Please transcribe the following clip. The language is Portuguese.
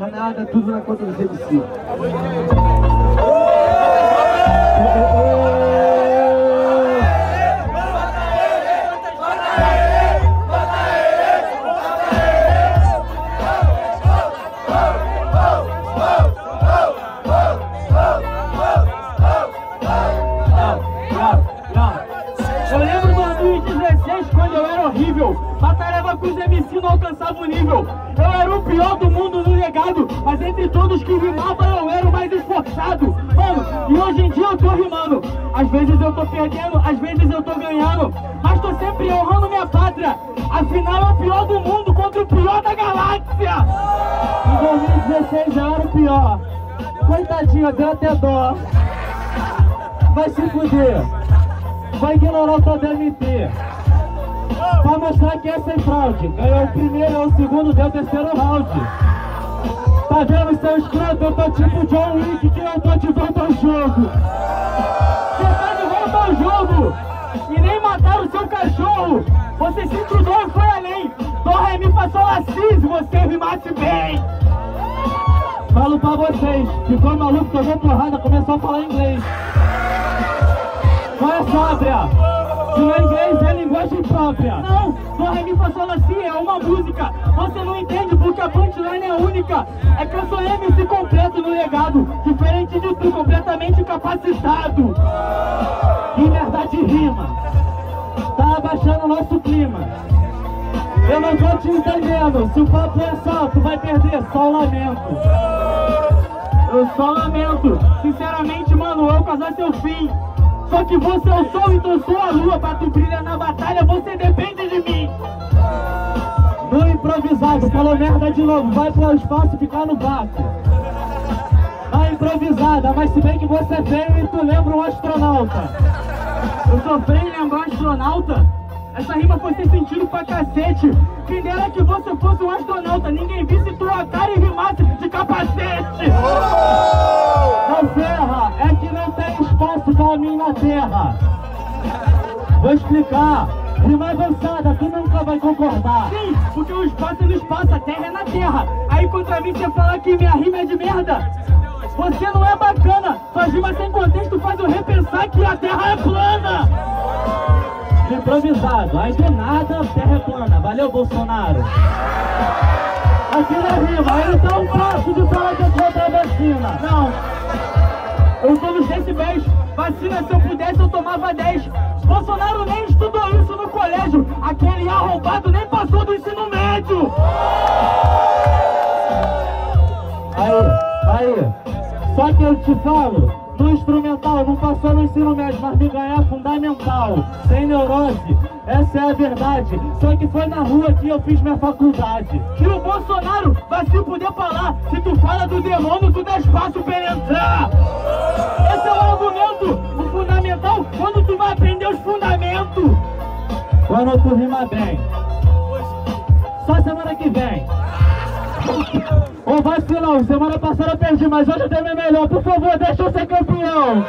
nada, tudo. Eu lembro de 2016, quando eu era horrível. Batalhava com os MC, não alcançava o nível. Eu era o pior do mundo. Mas entre todos que rimavam, eu era o mais esforçado. Mano, e hoje em dia eu tô rimando. Às vezes eu tô perdendo, às vezes eu tô ganhando. Mas tô sempre honrando minha pátria. Afinal, é o pior do mundo contra o pior da galáxia. Em 2016 eu era o pior. Coitadinho, deu até dó. Vai se fuder. Vai ignorar o teu DMT. Pra mostrar que é sem fraude. Ganhou o primeiro, o segundo, deu o terceiro round. Tá vendo, seu escroto? Eu tô tipo John Wick que eu tô de volta ao jogo. Você tá de volta ao jogo e nem mataram o seu cachorro. Você se intrudou e foi além. Dó, ré, mi, fá, sol, lá, si, se você rimasse bem. Falo pra vocês, ficou maluco, tomou porrada, começou a falar inglês. Qual é sóbria? Se não é inglês, é linguagem própria. Não, Dó, ré, mi, fá, sol, é uma música. Você não entende porque a punchline é única. Diferente de tu, completamente capacitado. Que verdade rima. Tá abaixando o nosso clima. Eu não tô te entendendo. Se o papo é só, tu vai perder, só lamento. Eu só lamento. Sinceramente, mano, eu casar seu fim. Só que você é o sol, então sou a lua. Pra tu brilhar na batalha, você depende de mim. No improvisado, falou merda de novo, vai pro espaço ficar no vácuo. Na improvisada, mas se bem que você feio e tu lembra um astronauta. Eu e lembrar astronauta? Essa rima foi sem sentido pra cacete. Quem dera que você fosse um astronauta, ninguém visse tua cara e rimasse de capacete. Não ferra, é que não tem espaço pra mim na terra. Vou explicar. Rima avançada, tu nunca vai concordar. Sim, porque o espaço é no espaço, a terra é na terra. Aí contra mim você fala que minha rima é de merda. Você não é bacana, suas rimas sem contexto faz eu repensar que a terra é plana. Improvisado, aí do nada terra é plana. Valeu, Bolsonaro. Aqui na rima, ele tá um passo de falar que é contra a vacina. Não, eu tô nos decibéis. Vacina, se eu pudesse, eu tomava 10. Bolsonaro nem estudou isso no colégio. Aquele arrombado nem passou do ensino médio. Só que eu te falo, no instrumental não passou no ensino médio, mas me ganhar fundamental, sem neurose, essa é a verdade. Só que foi na rua que eu fiz minha faculdade. E o Bolsonaro vai se poder falar. Se tu fala do demônio, tu dá espaço pra entrar. Esse é o argumento, o fundamental, quando tu vai aprender os fundamentos. Quando tu rima bem. Ô vacilão, semana passada eu perdi, mas hoje eu tenho melhor. Por favor, deixa eu ser campeão.